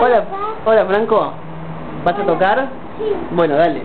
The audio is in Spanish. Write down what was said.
Hola, hola Franco. ¿Vas a tocar? Sí. Bueno, dale.